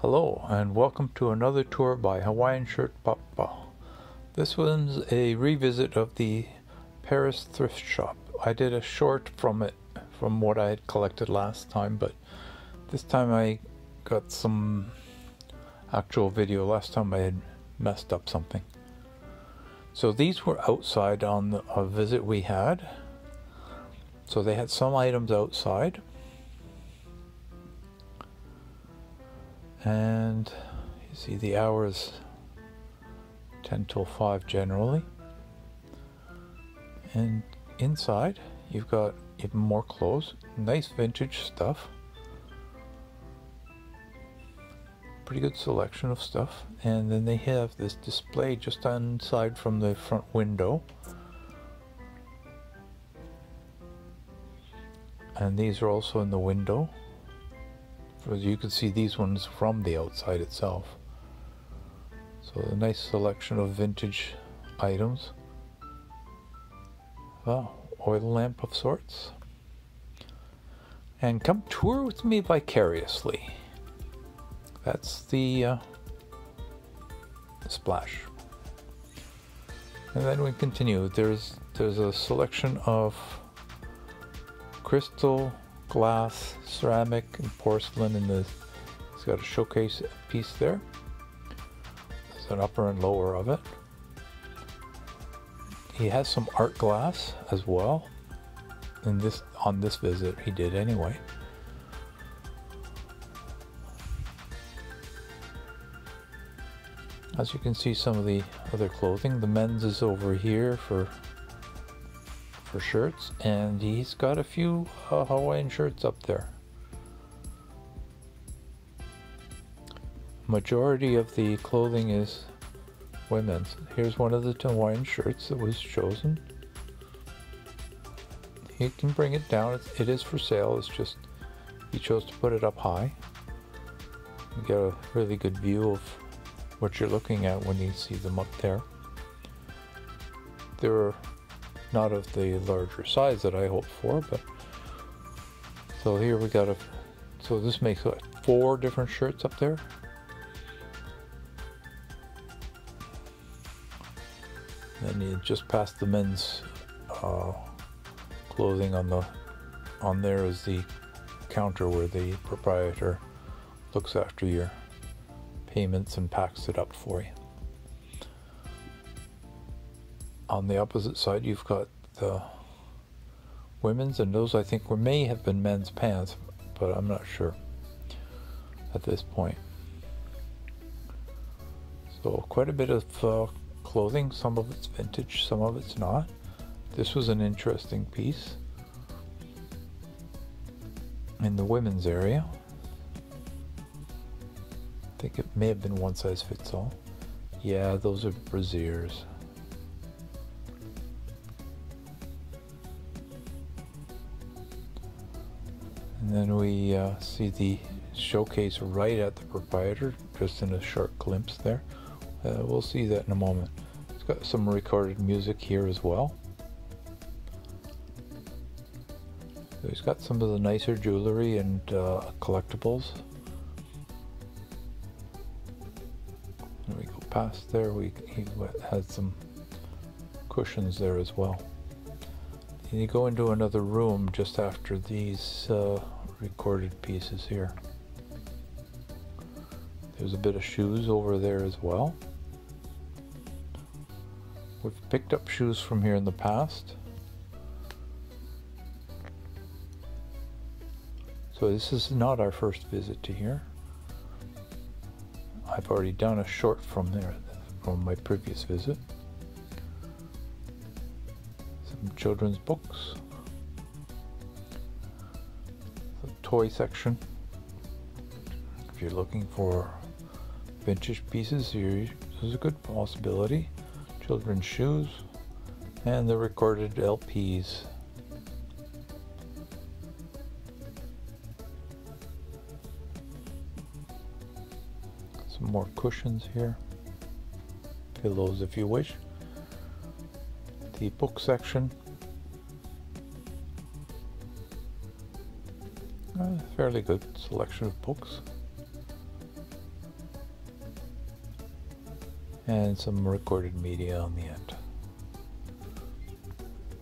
Hello and welcome to another tour by Hawaiian Shirt Pappa. This one's a revisit of the Paris thrift shop. I did a short from it from what I had collected last time, but this time I got some actual video. Last time I had messed up something. So these were outside on a visit we had. So they had some items outside. And you see the hours 10 till 5 generally. And inside you've got even more clothes nice vintage stuff. Pretty good selection of stuff. And then they have this display just inside from the front window. And these are also in the window you can see these ones from the outside itself. So a nice selection of vintage items. Oh, oil lamp of sorts. And come tour with me vicariously. That's the uh, splash. And then we continue. There's there's a selection of crystal glass, ceramic, and porcelain in the. It's got a showcase piece there. There's an upper and lower of it. He has some art glass as well. In this on this visit, he did anyway. As you can see, some of the other clothing. The men's is over here for for shirts, and he's got a few uh, Hawaiian shirts up there. Majority of the clothing is women's. Here's one of the Hawaiian shirts that was chosen. He can bring it down. it is for sale. It's just he chose to put it up high. You get a really good view of what you're looking at when you see them up there. There are not of the larger size that I hoped for, but so here we got a, so this makes what, four different shirts up there. Then you just past the men's uh, clothing on the, on there is the counter where the proprietor looks after your payments and packs it up for you on the opposite side, you've got the women's, and those I think were may have been men's pants, but I'm not sure at this point. So quite a bit of uh, clothing. Some of it's vintage, some of it's not. This was an interesting piece in the women's area. I think it may have been one size fits all. Yeah, those are brassieres. And then we uh, see the showcase right at the proprietor, just in a short glimpse there. Uh, we'll see that in a moment. It's got some recorded music here as well. So he's got some of the nicer jewelry and uh, collectibles. And we go past there, we he had some cushions there as well. And you go into another room just after these uh, recorded pieces here. There's a bit of shoes over there as well. We've picked up shoes from here in the past. So this is not our first visit to here. I've already done a short from there from my previous visit. Some children's books. Toy section. If you're looking for vintage pieces, here is a good possibility. Children's shoes and the recorded LPs. Some more cushions here. Pillows if you wish. The book section a fairly good selection of books. and some recorded media on the end.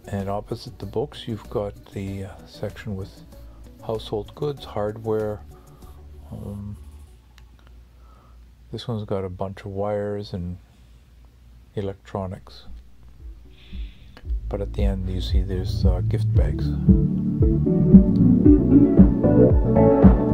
And opposite the books, you've got the uh, section with household goods, hardware. Um, this one's got a bunch of wires and electronics. But at the end, you see there's uh, gift bags. These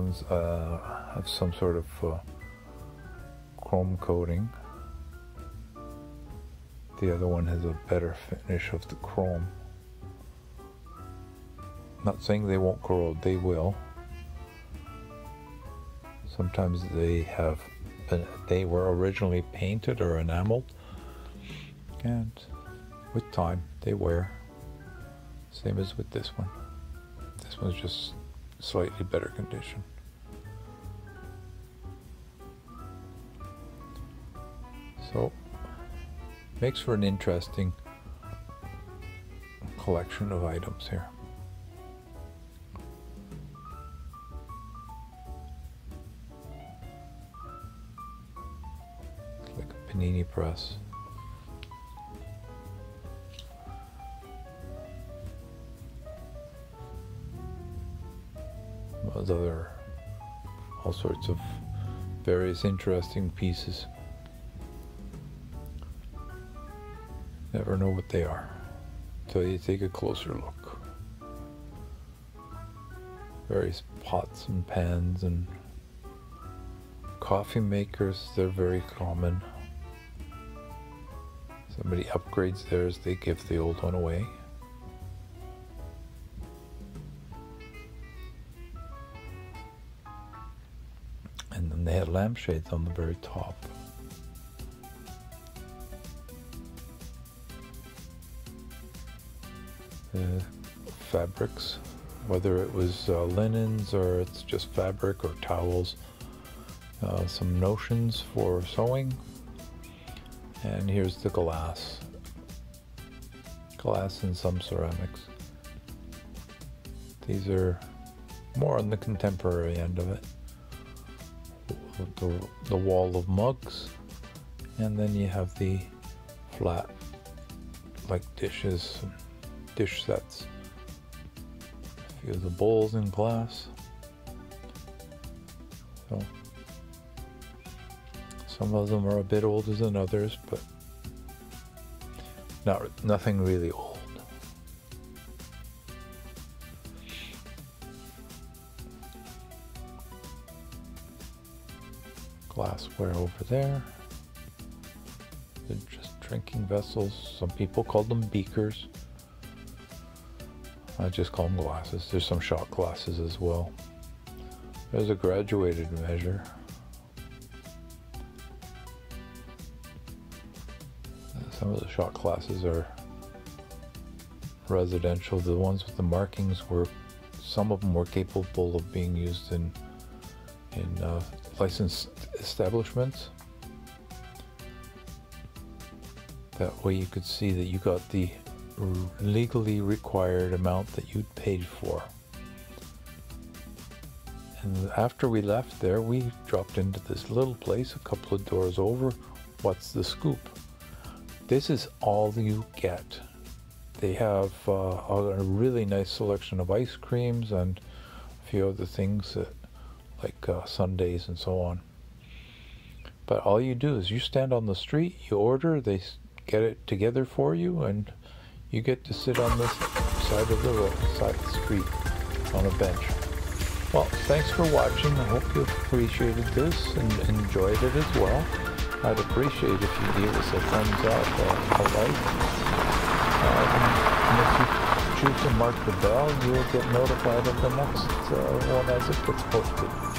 ones uh, have some sort of uh, chrome coating. The other one has a better finish of the chrome. Not saying they won't corrode, they will. Sometimes they have been, they were originally painted or enameled, and with time they wear. Same as with this one. This one's just slightly better condition. So, makes for an interesting collection of items here. like a panini press. Sorts of various interesting pieces. Never know what they are until you take a closer look. Various pots and pans and coffee makers, they're very common. Somebody upgrades theirs, they give the old one away. They had lampshades on the very top. Uh, fabrics, whether it was uh, linens or it's just fabric or towels. Uh, some notions for sewing. And here's the glass. Glass and some ceramics. These are more on the contemporary end of it the, the wall of mugs and then you have the flat like dishes dish sets. A few of the bowls in glass. So some of them are a bit older than others but not nothing really glassware over there. They're just drinking vessels. Some people call them beakers. I just call them glasses. There's some shot glasses as well. There's a graduated measure. Some of the shot classes are residential. The ones with the markings were, some of them were capable of being used in in uh, licensed establishments. That way you could see that you got the legally required amount that you'd paid for. And after we left there, we dropped into this little place a couple of doors over. What's the scoop? This is all you get. They have uh, a really nice selection of ice creams and a few other things that, like uh, sundaes and so on. But all you do is you stand on the street, you order, they get it together for you, and you get to sit on this side of the road, side of the street, on a bench. Well, thanks for watching. I hope you appreciated this and enjoyed it as well. I'd appreciate if you give us a thumbs up or a like. Um, and if you choose to mark the bell, you'll get notified of the next uh, one as it gets posted.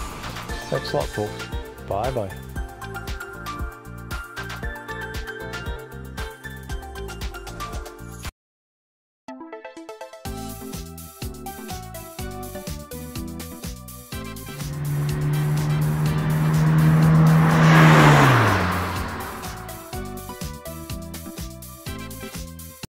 Thanks a lot, folks. Bye-bye.